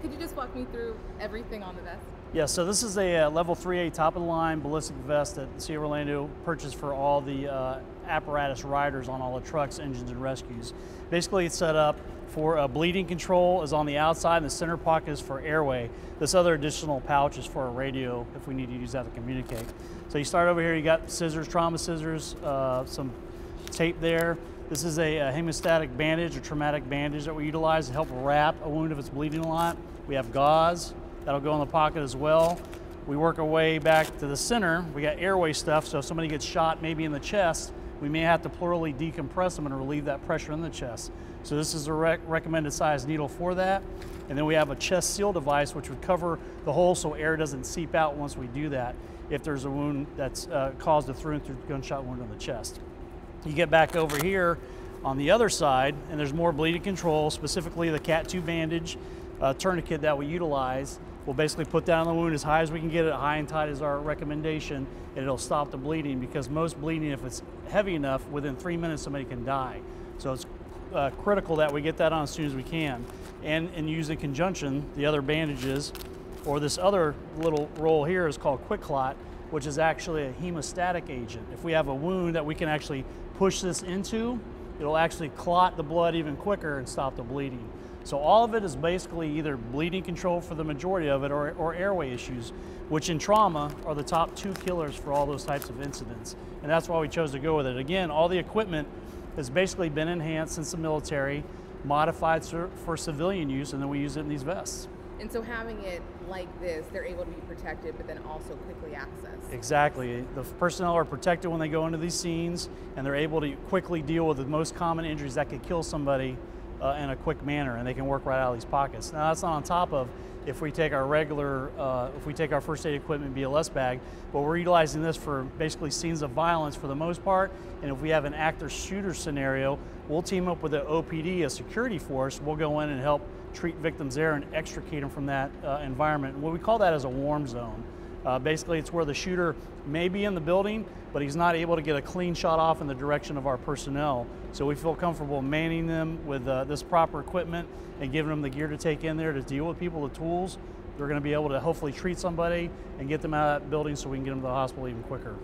Could you just walk me through everything on the vest? Yeah, so this is a uh, level 3A top of the line ballistic vest that of Orlando purchased for all the uh, apparatus riders on all the trucks, engines, and rescues. Basically, it's set up for uh, bleeding control is on the outside, and the center pocket is for airway. This other additional pouch is for a radio if we need to use that to communicate. So you start over here, you got scissors, trauma scissors, uh, some tape there. This is a, a, hemostatic bandage or traumatic bandage that we utilize to help wrap a wound if it's bleeding a lot. We have gauze that'll go in the pocket as well. We work our way back to the center. We got airway stuff, so if somebody gets shot maybe in the chest, we may have to pleurally decompress them and relieve that pressure in the chest. So this is a rec recommended size needle for that. And then we have a chest seal device which would cover the hole so air doesn't seep out once we do that if there's a wound that's uh, caused a through and through gunshot wound in the chest. You get back over here on the other side, and there's more bleeding control, specifically the CAT 2 bandage uh, tourniquet that we utilize. We'll basically put down the wound as high as we can get it, high and tight is our recommendation, and it'll stop the bleeding because most bleeding, if it's heavy enough, within three minutes somebody can die. So it's uh, critical that we get that on as soon as we can. And, and use in conjunction the other bandages, or this other little roll here is called QuikClot, which is actually a hemostatic agent. If we have a wound that we can actually push this into, it'll actually clot the blood even quicker and stop the bleeding. So all of it is basically either bleeding control for the majority of it or, or, airway issues, which in trauma are the top two killers for all those types of incidents. And that's why we chose to go with it. Again, all the equipment has basically been enhanced since the military, modified for civilian use, and then we use it in these vests. And so having it like this, they're able to be protected, but then also quickly access. Exactly. The personnel are protected when they go into these scenes, and they're able to quickly deal with the most common injuries that could kill somebody uh, in a quick manner, and they can work right out of these pockets. Now that's not on top of if we take our regular, uh, if we take our first aid equipment BLS bag, but we're utilizing this for basically scenes of violence for the most part. And if we have an active shooter scenario, we'll team up with the OPD, a security force. We'll go in and help treat victims there and extricate them from that uh, environment. What we call that is a warm zone. Uh, basically, it's where the shooter may be in the building, but he's not able to get a clean shot off in the direction of our personnel. So we feel comfortable manning them with uh, this proper equipment and giving them the gear to take in there to deal with people, the tools. They're going to be able to hopefully treat somebody and get them out of that building so we can get them to the hospital even quicker.